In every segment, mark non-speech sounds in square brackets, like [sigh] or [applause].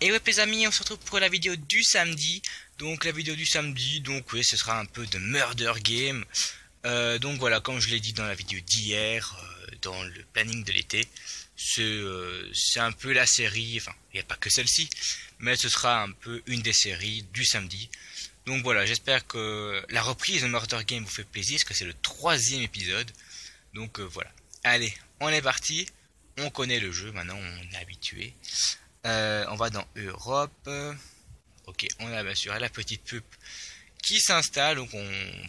Et ouais les amis, on se retrouve pour la vidéo du samedi. Donc la vidéo du samedi, donc oui, ce sera un peu de murder game. Euh, donc voilà, comme je l'ai dit dans la vidéo d'hier, euh, dans le planning de l'été, c'est euh, c'est un peu la série, enfin, il n'y a pas que celle-ci, mais ce sera un peu une des séries du samedi. Donc voilà, j'espère que la reprise de Murder Game vous fait plaisir, parce que c'est le troisième épisode. Donc euh, voilà. Allez, on est parti. On connaît le jeu, maintenant on est habitué. Euh, on va dans Europe. Ok, on a bien sûr la petite pub qui s'installe, donc on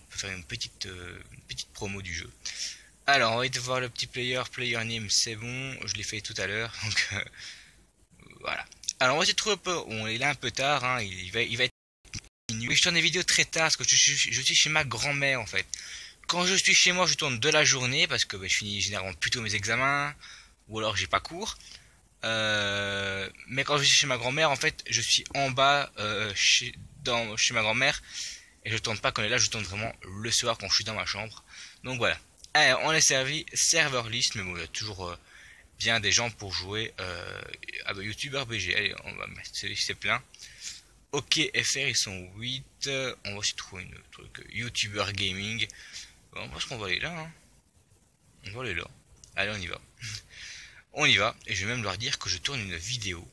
peut faire une petite, une petite promo du jeu. Alors, on va de voir le petit player, player name, c'est bon, je l'ai fait tout à l'heure, [laughs] donc euh, voilà. Alors, on va essayer de trouver un peu, on est là un peu tard, hein, il, va, il va être minuit. Je tourne des vidéos très tard parce que je, suis- chez ma grand-mère en fait. Quand je suis chez moi, je tourne de la journée parce que bah, je finis généralement plutôt mes examens ou alors j'ai pas cours. Euh, mais quand je suis chez ma grand-mère, en fait, je suis en bas euh, chez, chez ma grand-mère et je tourne pas quand elle est là, je tourne vraiment le soir quand je suis dans ma chambre. Donc voilà. Alors, on est servi serveur list, mais bon, il y a toujours euh, bien des gens pour jouer euh, à bah, YouTuber BG. Allez, on va mettre c'est plein. Ok, FR, ils sont 8. euh, On va aussi trouver une truc YouTuber Gaming. Bon, pense qu'on va aller là. hein. On va aller là. Allez, on y va. [laughs] on y va. Et je vais même leur dire que je tourne une vidéo.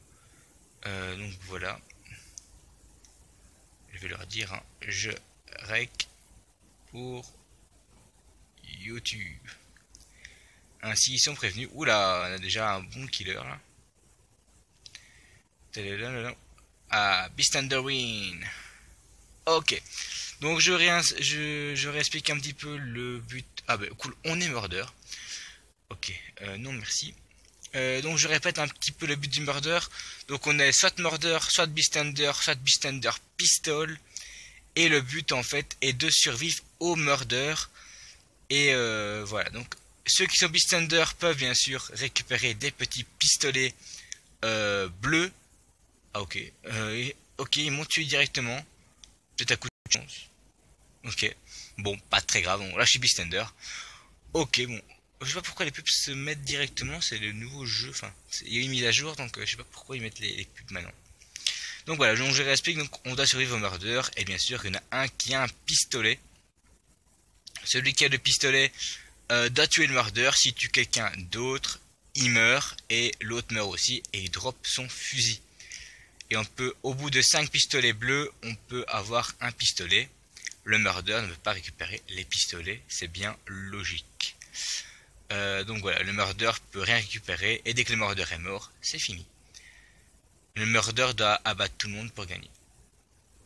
Euh, donc voilà. Je vais leur dire, hein, je rec pour YouTube. Ainsi, ils sont prévenus. Oula, on a déjà un bon killer là. Ah, Beast and the. Ok. Donc je, réins- je, je réexplique un petit peu le but. Ah bah cool, on est murder. Ok, euh, non merci. Euh, donc je répète un petit peu le but du murder. Donc on est soit murder, soit beastender, soit beastender pistol. Et le but en fait est de survivre au murder. Et euh, voilà, donc ceux qui sont beastender peuvent bien sûr récupérer des petits pistolets euh, bleus. Ah ok, Euh, ok, ils m'ont tué directement. Peut-être à coup de chance. Ok, bon, pas très grave, là je suis beastender. Ok, bon, je sais pas pourquoi les pubs se mettent directement, c'est le nouveau jeu, enfin, il y a une mise à jour, donc je sais pas pourquoi ils mettent les, pubs maintenant. Donc voilà, donc je réexplique, donc on doit survivre au murder, et bien sûr il y en a un qui a un pistolet. Celui qui a le pistolet euh, doit tuer le murder, s'il tue quelqu'un d'autre, il meurt, et l'autre meurt aussi, et il drop son fusil. Et on peut, au bout de 5 pistolets bleus, on peut avoir un pistolet. Le murder ne peut pas récupérer les pistolets, c'est bien logique. Euh, donc voilà, le murder peut rien récupérer et dès que le murder est mort, c'est fini. Le murder doit abattre tout le monde pour gagner.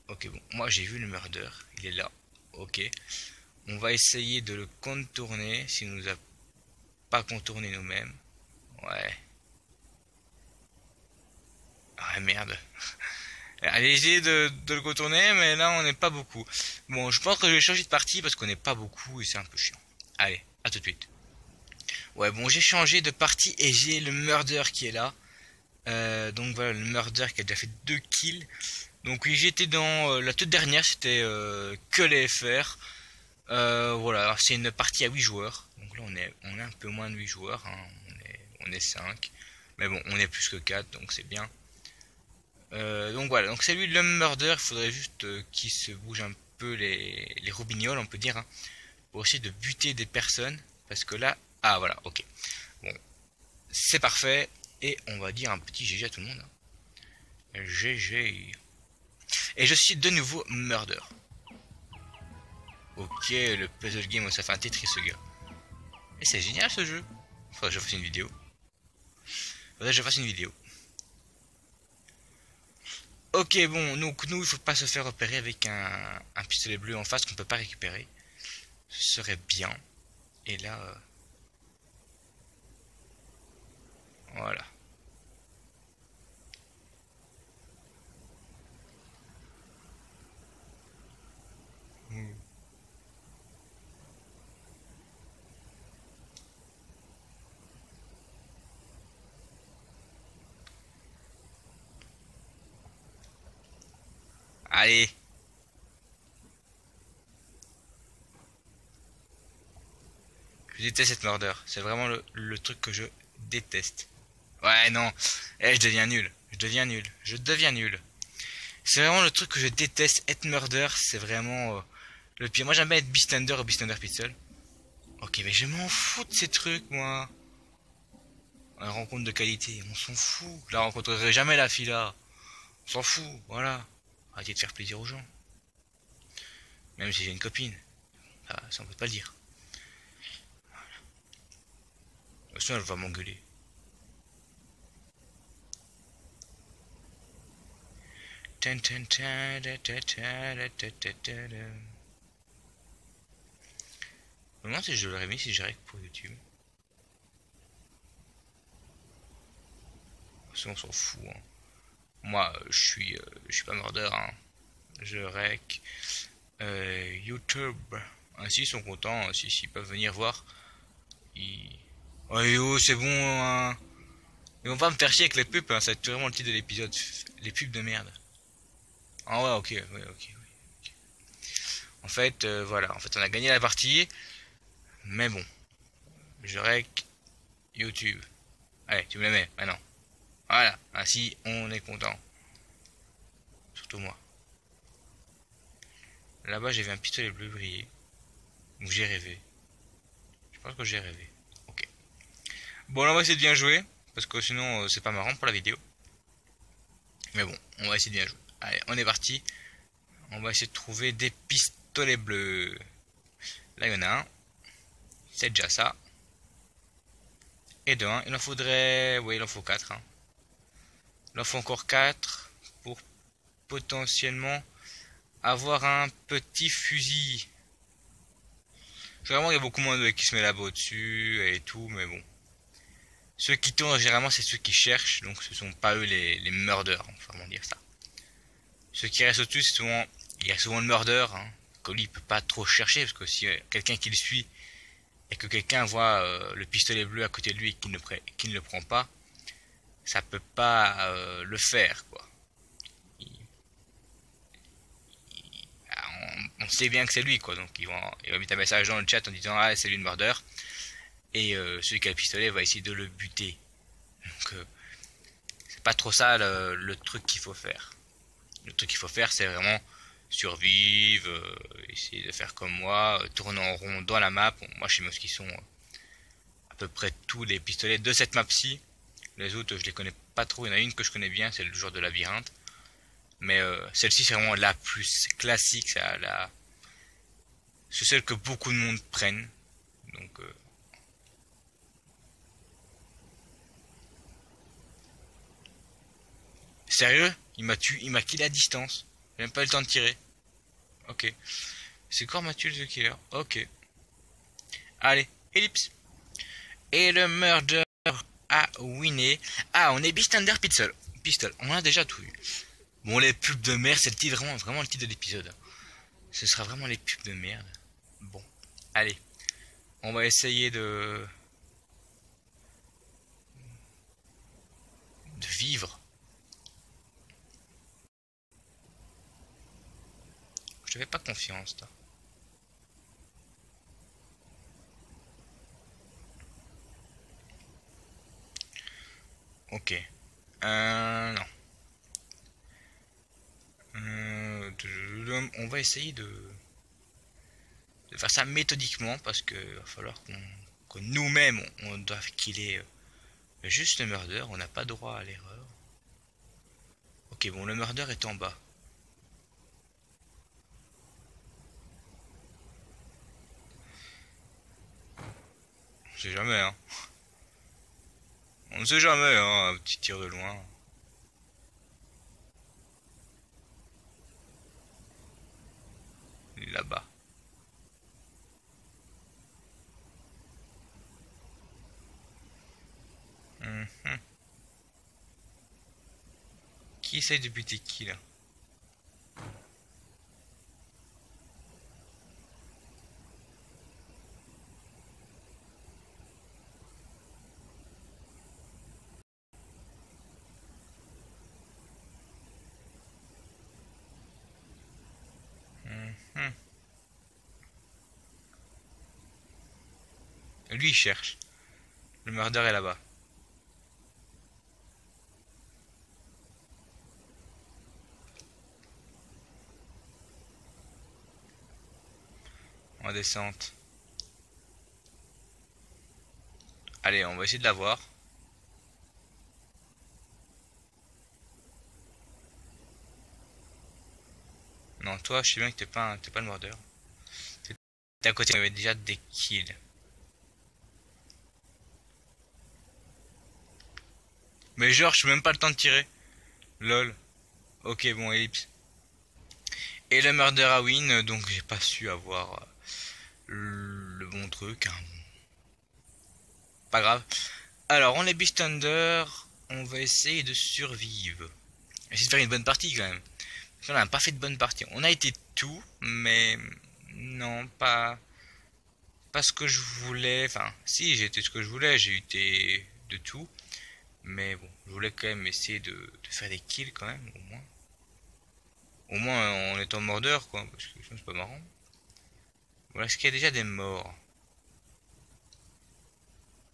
Ok, bon, moi j'ai vu le murder, il est là. Ok, on va essayer de le contourner s'il nous a pas contourné nous-mêmes. Ouais. Ah merde. [laughs] Allez essayer de, de le contourner, mais là on n'est pas beaucoup. Bon, je pense que je vais changer de partie parce qu'on n'est pas beaucoup et c'est un peu chiant. Allez, à tout de suite. Ouais, bon, j'ai changé de partie et j'ai le murder qui est là. Euh, donc voilà, le murder qui a déjà fait deux kills. Donc oui, j'étais dans euh, la toute dernière, c'était euh, que les FR. Euh, voilà, c'est une partie à 8 joueurs. Donc là, on est, on est un peu moins de 8 joueurs. hein. On, est, on est 5. Mais bon, on est plus que 4, donc c'est bien. Euh, donc voilà, donc c'est lui le murder. Il faudrait juste euh, qu'il se bouge un peu les, les on peut dire. hein, pour essayer de buter des personnes. Parce que là, ah voilà, ok. Bon, c'est parfait. Et on va dire un petit GG à tout le monde. hein. GG. Et je suis de nouveau murder. Ok, le puzzle game, ça fait un Tetris ce gars. Et c'est génial ce jeu. Faudrait que je fasse une vidéo. Faudrait que je fasse une vidéo. Ok, bon, donc nous, il faut pas se faire repérer avec un, pistolet bleu en face qu'on peut pas récupérer. Ce serait bien. Et là... euh, Voilà. Allez. Je déteste cette murder. C'est vraiment le, truc que je déteste. Ouais, non. Eh, je deviens nul. Je deviens nul. Je deviens nul. C'est vraiment le truc que je déteste. Être murder, c'est vraiment euh, le pire. Moi, j'aime bien être Beastender ou Beastender Pixel. Ok, mais je m'en fous de ces trucs, moi. Une rencontre de qualité, on s'en fout. Je la rencontrerai jamais la fille là. On s'en fout, voilà. Arrêtez de faire plaisir aux gens. Même si j'ai une copine. Ça on peut pas le dire. Voilà. Sinon elle va m'engueuler. Comment si je l'aurais mis si j'arrive pour YouTube Ça on s'en fout hein. Moi, je suis, euh, je suis pas mordeur. Hein. Je rec. Euh, YouTube. Ainsi, ils sont contents. Si, s'ils peuvent venir voir. Ils... Oh, yo, c'est bon. Hein. Ils vont pas me faire chier avec les pubs. Hein. C'est vraiment le titre de l'épisode. Les pubs de merde. Ah ouais, ok. ouais, ok, ouais, ok. En fait, euh, voilà. En fait, on a gagné la partie. Mais bon. Je rec. YouTube. Allez, tu me la mets maintenant. Voilà, ainsi on est content. Surtout moi. Là-bas j'ai vu un pistolet bleu briller. Donc j'ai rêvé. Je pense que j'ai rêvé. Ok. Bon là on va essayer de bien jouer. Parce que sinon euh, c'est pas marrant pour la vidéo. Mais bon, on va essayer de bien jouer. Allez, on est parti. On va essayer de trouver des pistolets bleus. Là il y en a un. C'est déjà ça. Et de 1, il en faudrait... Oui, il en faut 4. Hein. Il en faut encore 4 pour potentiellement avoir un petit fusil. Vraiment, il y a beaucoup moins de qui se met là-bas au-dessus et tout, mais bon. Ceux qui tournent, généralement, c'est ceux qui cherchent, donc ce sont pas eux les, les on peut vraiment dire ça. Ceux qui restent au-dessus, souvent, il y a souvent le murder, hein, il peut pas trop chercher, parce que si euh, quelqu'un qui le suit, et que quelqu'un voit euh, le pistolet bleu à côté de lui et qu'il ne, ne le prend pas, ça peut pas euh, le faire quoi. On, sait bien que c'est lui quoi, donc il va, il va mettre un message dans le chat en disant ah c'est lui le murder et euh, celui qui a le pistolet va essayer de le buter. Donc euh, c'est pas trop ça le, truc qu'il faut faire. Le truc qu'il faut faire c'est vraiment survivre, essayer de faire comme moi, tourner en rond dans la map. Moi je sais même ce qu'ils sont à peu près tous les pistolets de cette map-ci. Les autres, je les connais pas trop. Il y en a une que je connais bien, c'est le joueur de labyrinthe. Mais euh, celle-ci, c'est vraiment la plus classique. C'est la, c'est celle que beaucoup de monde prennent. Donc, euh, sérieux, il m'a tué, il m'a killé à distance. J'ai même pas eu le temps de tirer. Ok. C'est quoi m'a tué le killer? Ok. Allez, ellipse. Et le murder a winné. Ah, on est Beastender Pistol. Pistol. On a déjà tout eu. Bon, les pubs de merde, c'est le titre, vraiment, vraiment le titre de l'épisode. Ce sera vraiment les pubs de merde. Bon. Allez. On va essayer de... De vivre. Je te fais pas confiance, toi. Ok. Euh, non. Euh, on va essayer de, de faire ça méthodiquement parce que va falloir qu'on que nous-mêmes on, on doit killer euh, juste le murder. On n'a pas droit à l'erreur. Ok, bon, le murder est en bas. On sait jamais, hein. On ne sait jamais, hein, un petit tir de loin. Là-bas. Mhm. Qui essaye de buter qui là? Lui, il cherche. Le murder est là-bas. En descente. Allez, on va essayer de la voir. Non, toi, je sais bien que t'es pas, un- pas le mordeur. T'es à côté, y avait déjà des kills. Mais genre, je suis même pas le temps de tirer. Lol. Ok, bon, ellipse. Et le murder à win, donc j'ai pas su avoir euh, le bon truc. hein. Pas grave. Alors, on est Beast Thunder. On va essayer de survivre. Essayer de faire une bonne partie quand même. Parce qu'on n'a pas fait de bonne partie. On a été tout, mais non, pas pas ce que je voulais. Enfin, si, j'ai été ce que je voulais. J'ai été de tout. Mais bon, je voulais quand même essayer de, faire des kills quand même, au moins. Au moins en étant mordeur, quoi, parce que c'est pas marrant. Voilà, est-ce qu'il y a déjà des morts?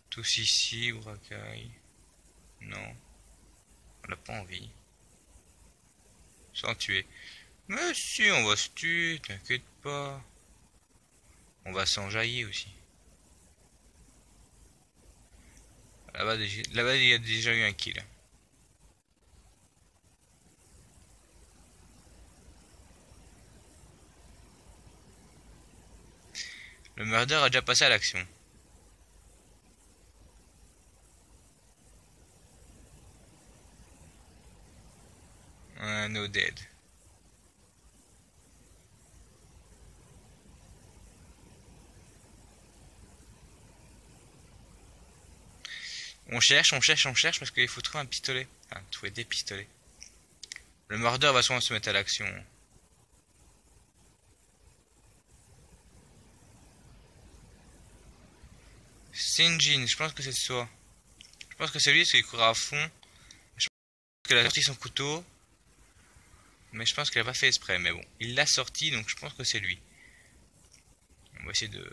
Tous ici, Urakai. Non. On n'a pas envie. Sans tuer. Mais si, on va se tuer, t'inquiète pas. On va s'enjailler aussi. Là-bas, là-bas, il y a déjà eu un kill. Le murder a déjà passé à l'action. Un no dead. On cherche, on cherche, on cherche parce qu'il faut trouver un pistolet. Enfin, trouver des pistolets. Le mordeur va souvent se mettre à l'action. Sinjin, je pense que c'est toi. Je pense que c'est lui parce qu'il court à fond. Je pense qu'il a sorti son couteau. Mais je pense qu'il a pas fait exprès. Mais bon, il l'a sorti donc je pense que c'est lui. On va essayer de.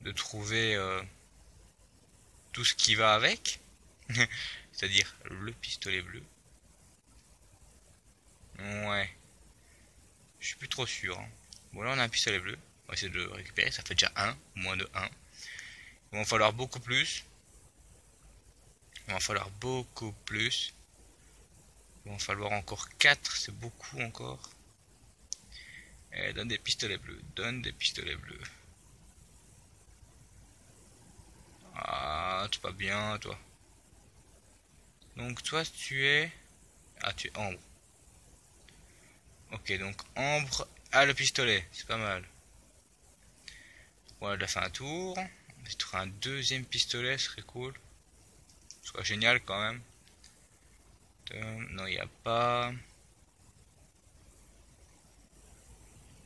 de trouver. euh, tout ce qui va avec. [laughs] C'est-à-dire le pistolet bleu. Ouais. Je suis plus trop sûr. hein. Bon là on a un pistolet bleu. On va essayer de le récupérer. Ça fait déjà un. Moins de 1. Il va falloir beaucoup plus. Il va falloir beaucoup plus. Il va falloir encore 4. C'est beaucoup encore. Eh, donne des pistolets bleus. Donne des pistolets bleus. Ah, tu pas bien, toi. Donc, toi, tu es. Ah, tu es Ambre. Ok, donc Ambre a le pistolet. C'est pas mal. Voilà, elle a fait un tour. Si tu un deuxième pistolet, ce serait cool. Ce serait génial quand même. Non, il n'y a pas.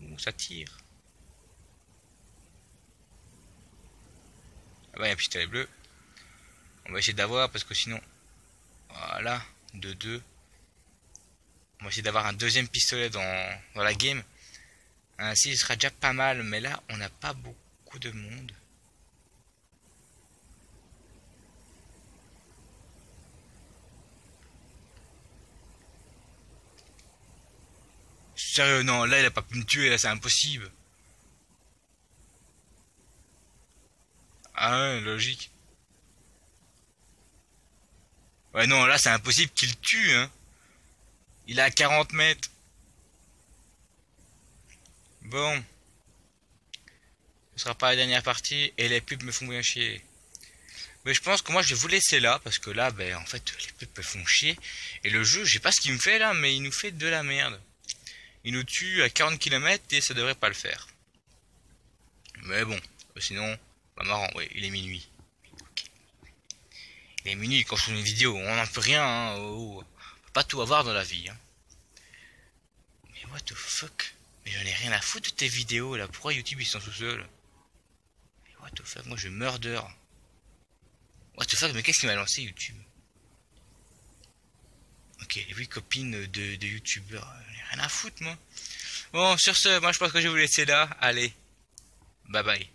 Ouh, ça tire. Ah bah, il y a un pistolet bleu. On va essayer d'avoir parce que sinon. Voilà, de 2. On va essayer d'avoir un deuxième pistolet dans, la game. Ainsi, ce sera déjà pas mal, mais là, on n'a pas beaucoup de monde. Sérieux, non, là, il a pas pu me tuer, là, c'est impossible. Ah ouais, logique. Ouais, non, là, c'est impossible qu'il tue, hein. Il est à 40 mètres. Bon. Ce sera pas la dernière partie, et les pubs me font bien chier. Mais je pense que moi, je vais vous laisser là, parce que là, ben, en fait, les pubs me font chier. Et le jeu, je sais pas ce qu'il me fait, là, mais il nous fait de la merde. Il nous tue à 40 km, et ça devrait pas le faire. Mais bon, sinon... Bah marrant, ouais, il est minuit. Il est minuit quand je fais une vidéo, on n'en peut rien, hein. oh. On peut pas tout avoir dans la vie. Hein. Mais what the fuck? Mais j'en ai rien à foutre de tes vidéos là, pourquoi YouTube ils sont tout seuls? Mais what the fuck, moi je murder. What the fuck, mais qu'est-ce qui m'a lancé YouTube? Ok, les 8 copines de, de youtubeurs, j'en ai rien à foutre moi. Bon, sur ce, moi je pense que je vais vous laisser là. Allez, bye bye.